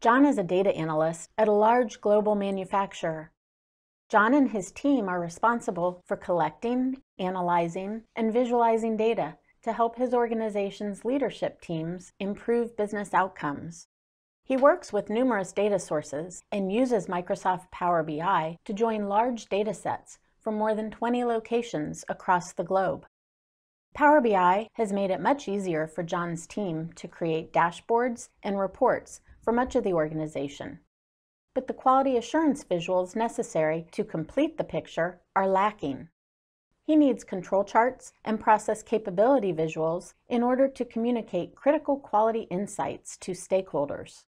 John is a data analyst at a large global manufacturer. John and his team are responsible for collecting, analyzing, and visualizing data to help his organization's leadership teams improve business outcomes. He works with numerous data sources and uses Microsoft Power BI to join large data sets from more than 20 locations across the globe. Power BI has made it much easier for John's team to create dashboards and reports for much of the organization. But the quality assurance visuals necessary to complete the picture are lacking. He needs control charts and process capability visuals in order to communicate critical quality insights to stakeholders.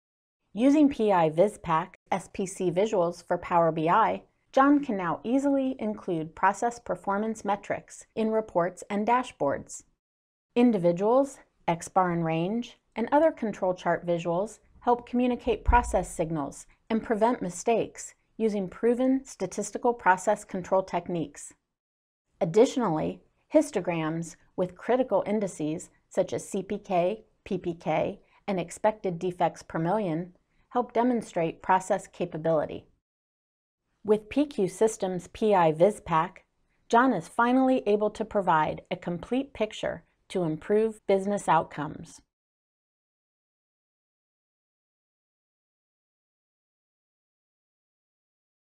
Using PI VIZpack SPC visuals for Power BI, John can now easily include process performance metrics in reports and dashboards. Individuals, XBAR and range, and other control chart visuals help communicate process signals and prevent mistakes using proven statistical process control techniques. Additionally, histograms with critical indices such as CPK, PPK, and expected defects per million help demonstrate process capability. With PQ Systems PI VIZpack, John is finally able to provide a complete picture to improve business outcomes.